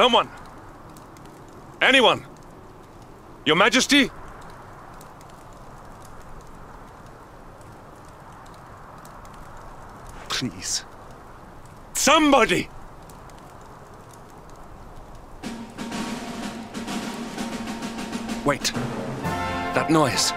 Someone! Anyone! Your Majesty? Please. Somebody! Wait. That noise.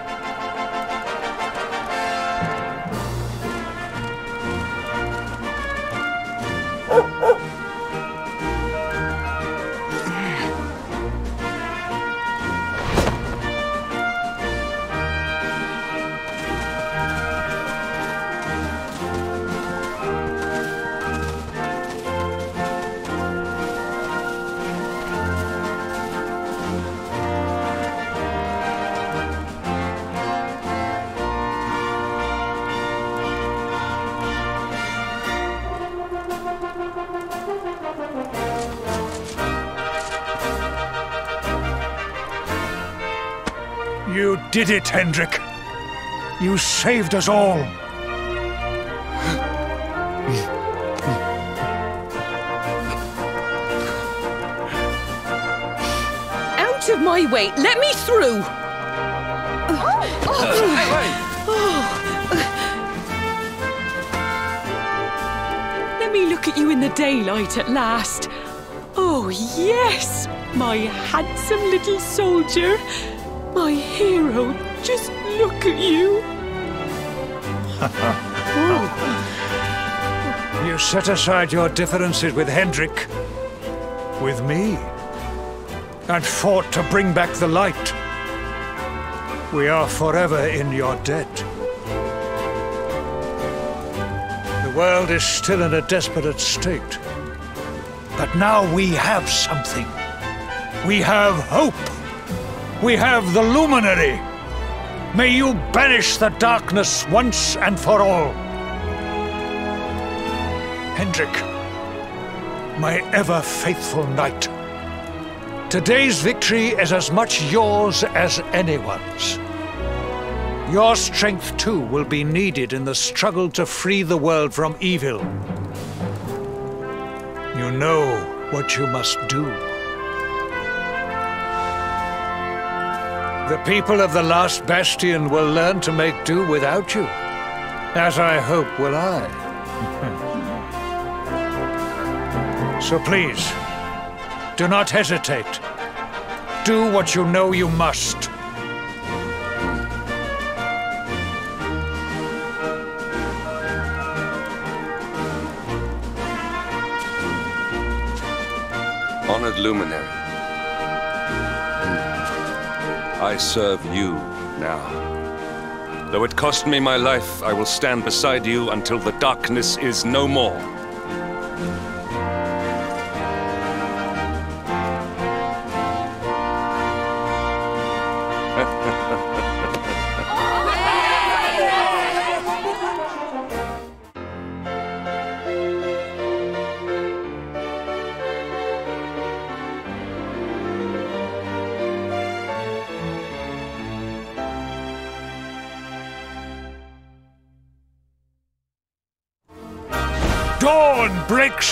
Did it, Hendrik. You saved us all. Out of my way! Let me through! Let me look at you in the daylight at last. Oh, yes! My handsome little soldier. My hero. Just look at you. You set aside your differences with Hendrik, with me, and fought to bring back the light. We are forever in your debt. The world is still in a desperate state. But now we have something. We have hope. We have the luminary. May you banish the darkness once and for all. Hendrik, my ever faithful knight. Today's victory is as much yours as anyone's. Your strength too will be needed in the struggle to free the world from evil. You know what you must do. The people of the last bastion will learn to make do without you, as I hope will I. so please, do not hesitate. Do what you know you must. Honored Luminary. I serve you now. Though it cost me my life, I will stand beside you until the darkness is no more.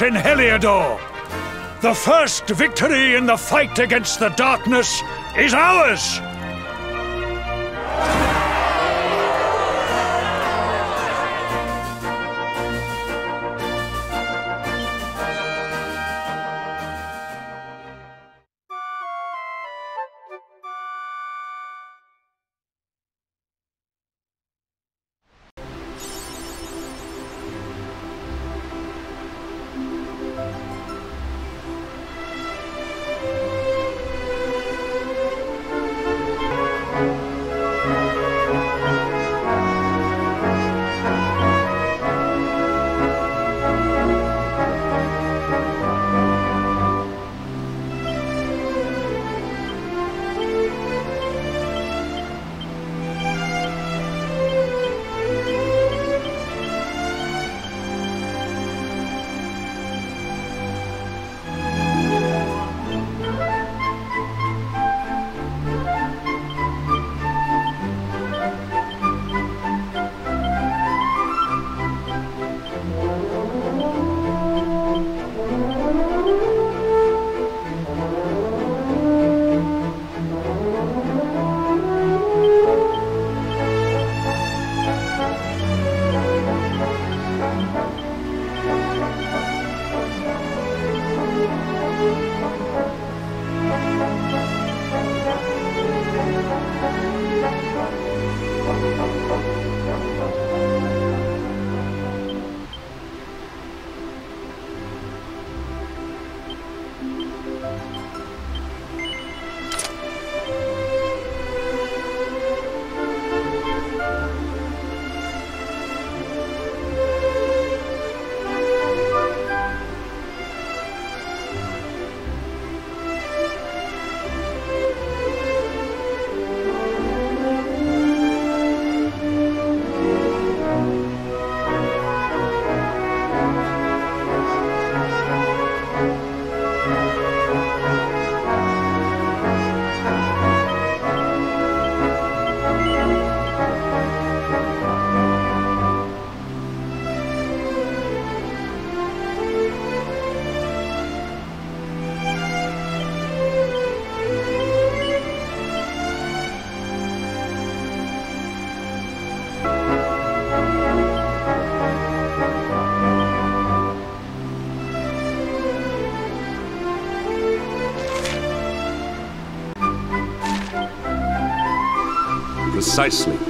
In Heliodor. The first victory in the fight against the darkness is ours! Precisely.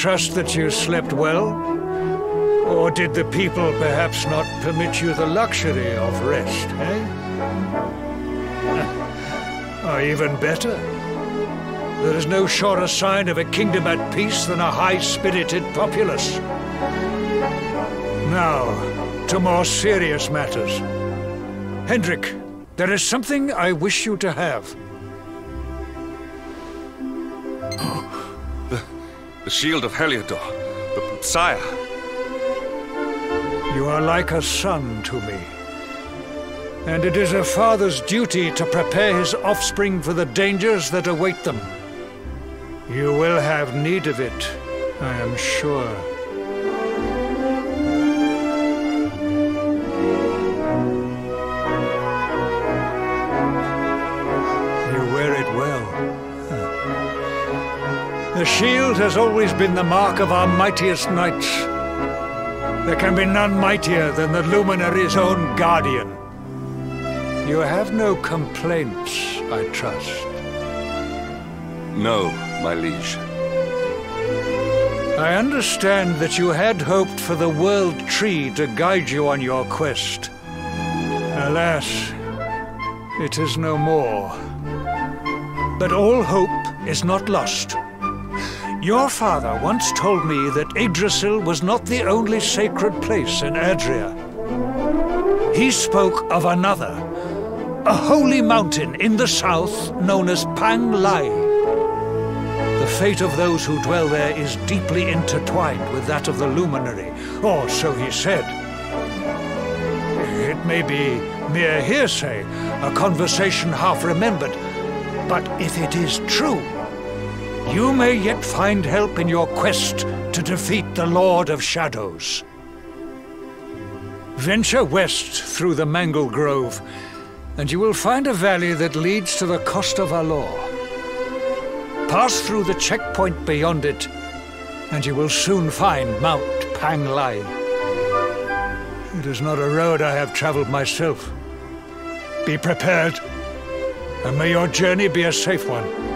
Trust that you slept well? Or did the people perhaps not permit you the luxury of rest, eh? or even better, there is no surer sign of a kingdom at peace than a high-spirited populace. Now, to more serious matters. Hendrik, there is something I wish you to have. The shield of Heliodor. The, sire. You are like a son to me. And it is a father's duty to prepare his offspring for the dangers that await them. You will have need of it, I am sure. Shield has always been the mark of our mightiest knights. There can be none mightier than the Luminary's own guardian. You have no complaints, I trust. No, my liege. I understand that you had hoped for the World Tree to guide you on your quest. Alas, it is no more. But all hope is not lost. Your father once told me that Yggdrasil was not the only sacred place in Erdrea. He spoke of another, a holy mountain in the south known as Panglai. The fate of those who dwell there is deeply intertwined with that of the luminary, or so he said. It may be mere hearsay, a conversation half remembered, but if it is true, you may yet find help in your quest to defeat the Lord of Shadows. Venture west through the Manglegrove, and you will find a valley that leads to the Costa Valor. Pass through the checkpoint beyond it, and you will soon find Mount Panglai. It is not a road I have traveled myself. Be prepared, and may your journey be a safe one.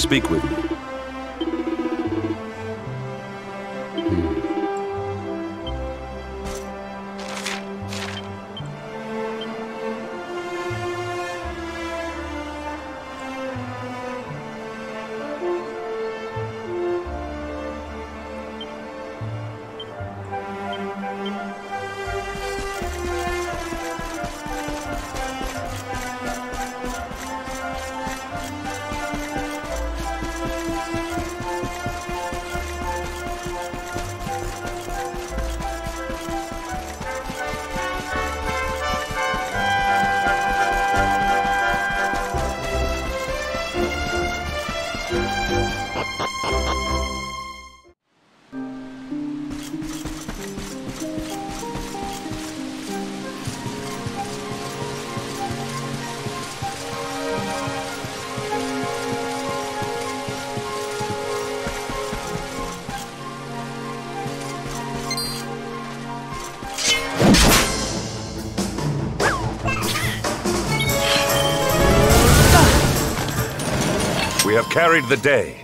Speak with me? Carried the day.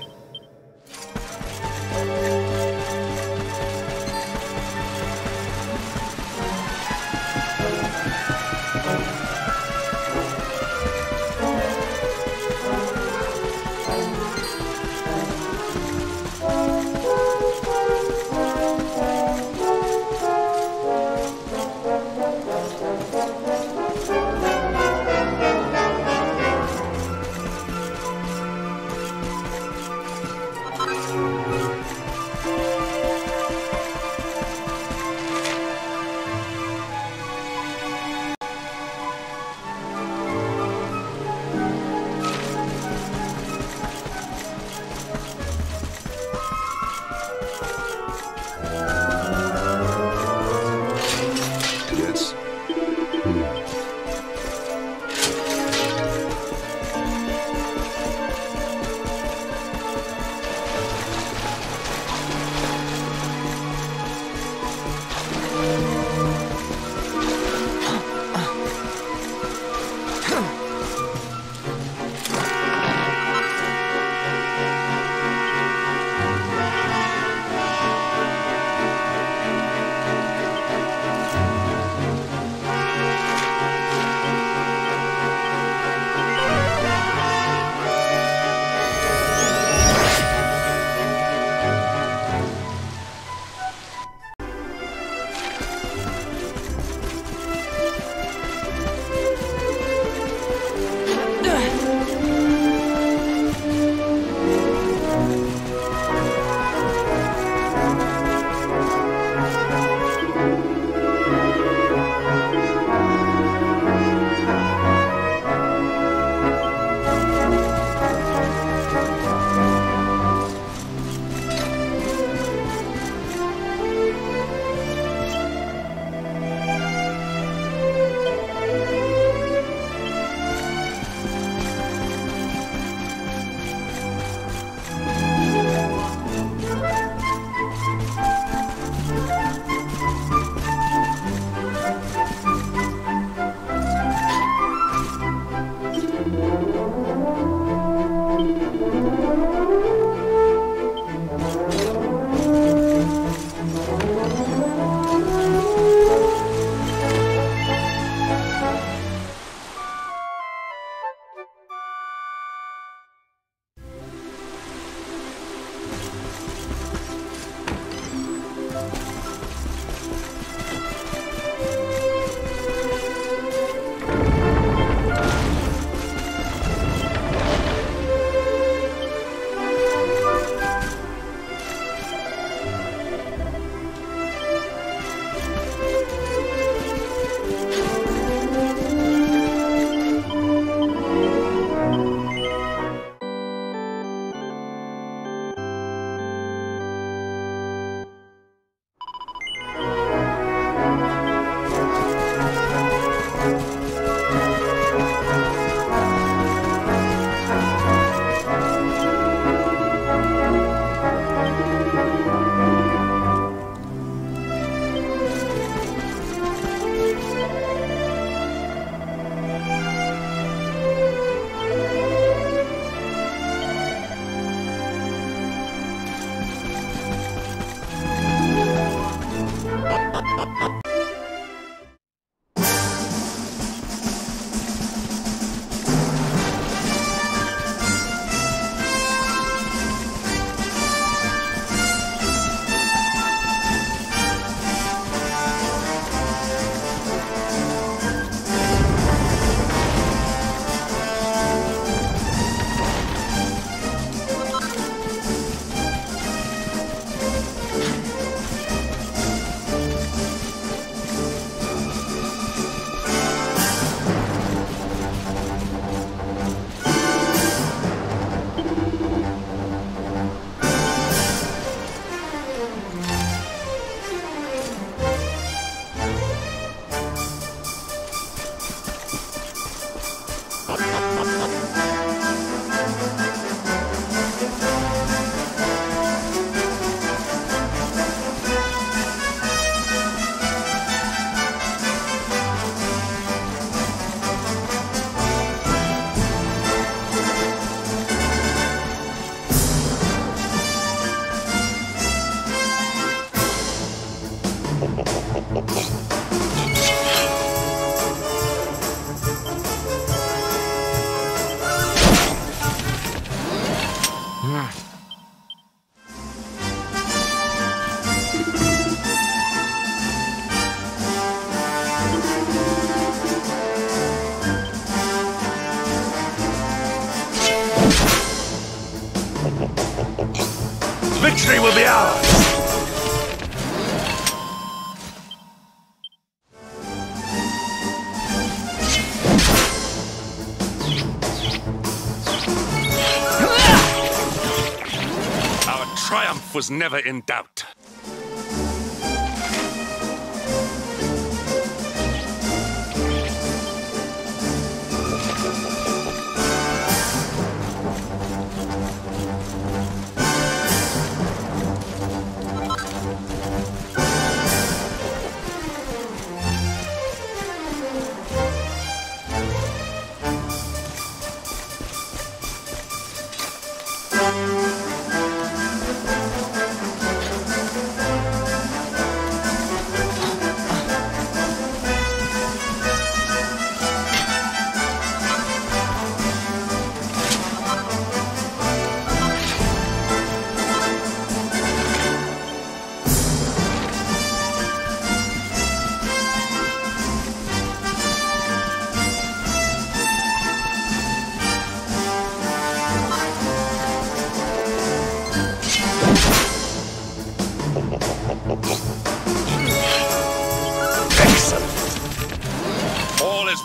Was never in doubt.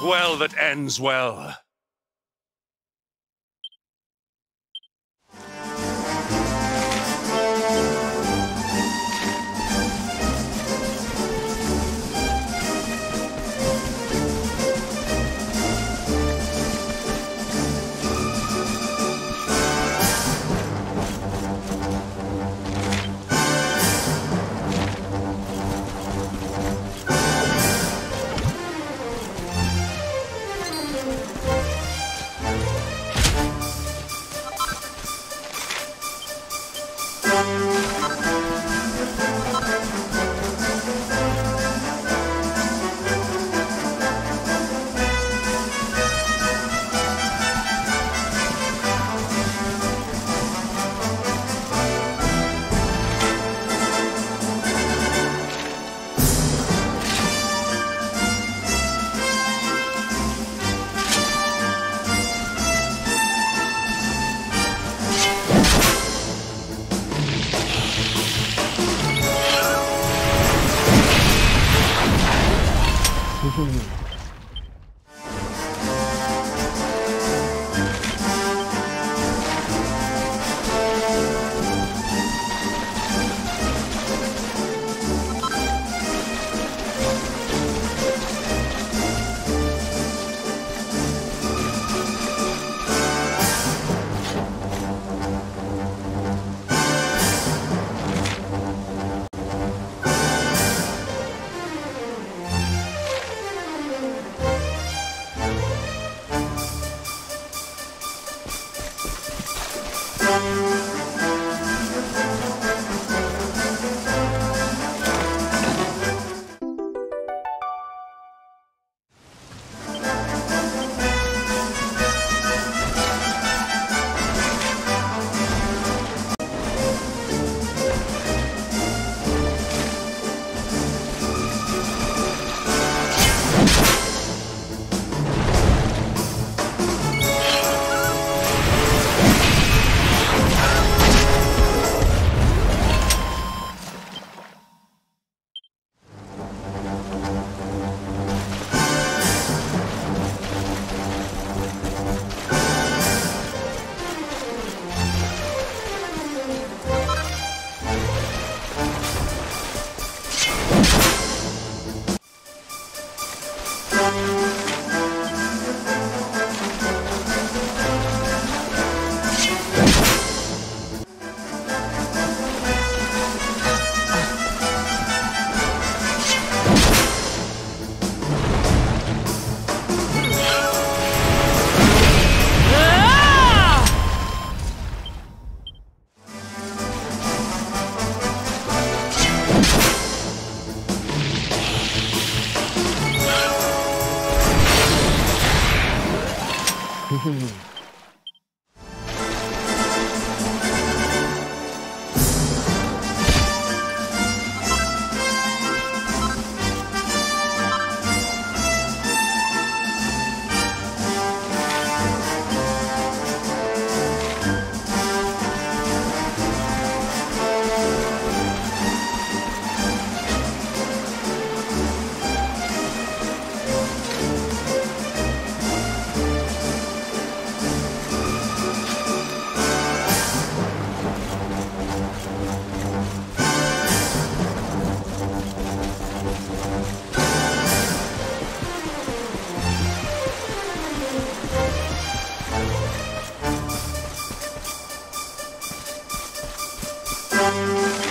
Well that ends well. Música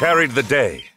carried the day.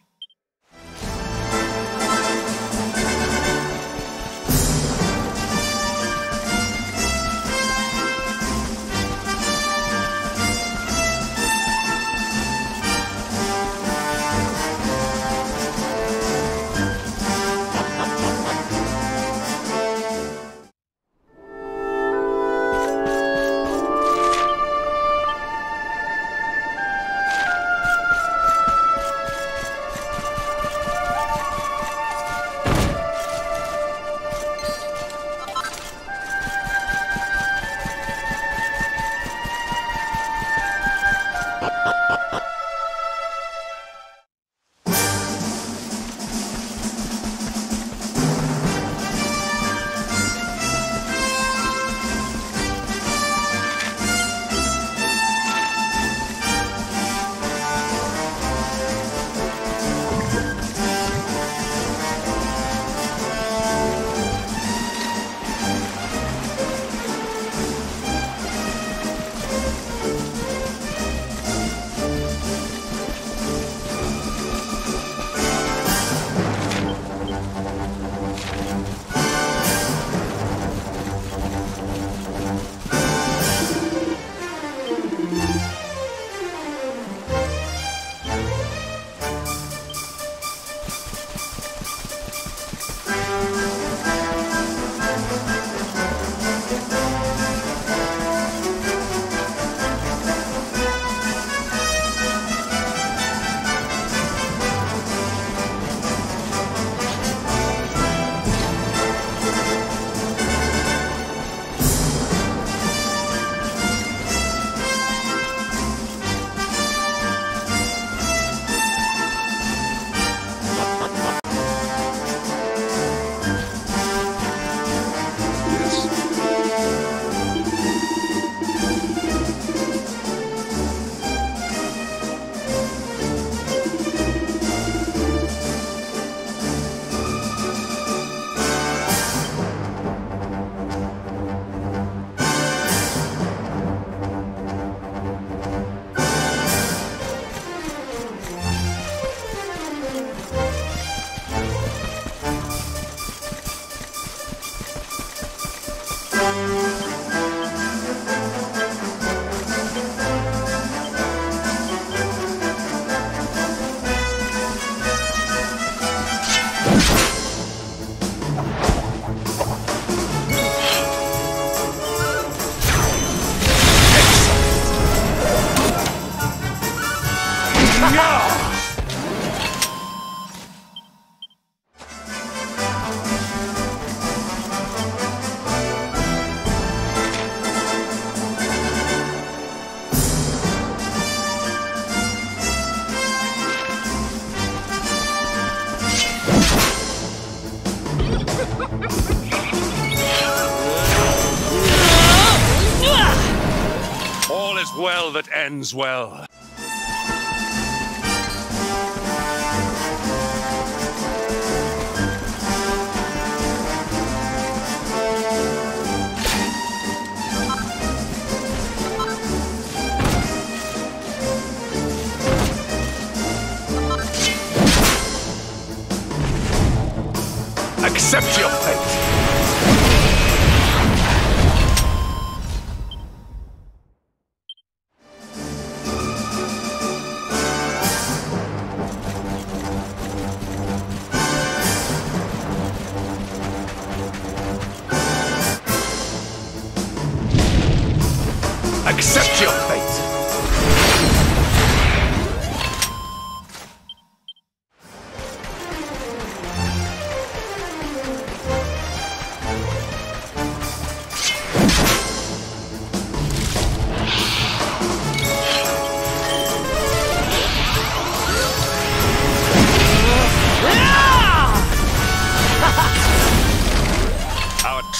Ends well.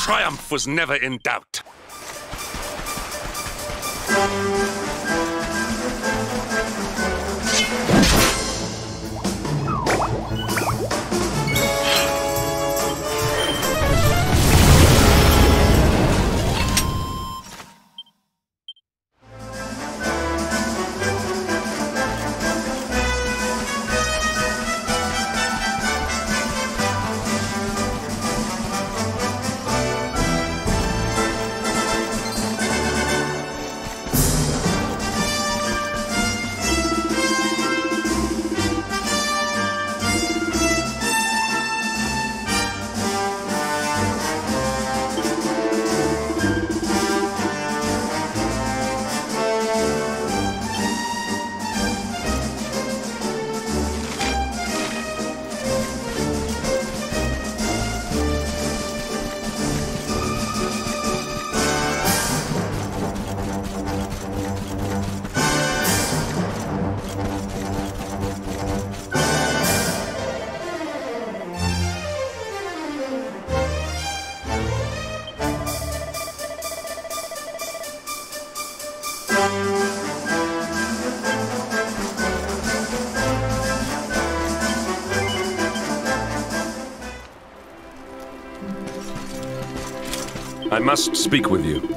Triumph was never in doubt. Must speak with you.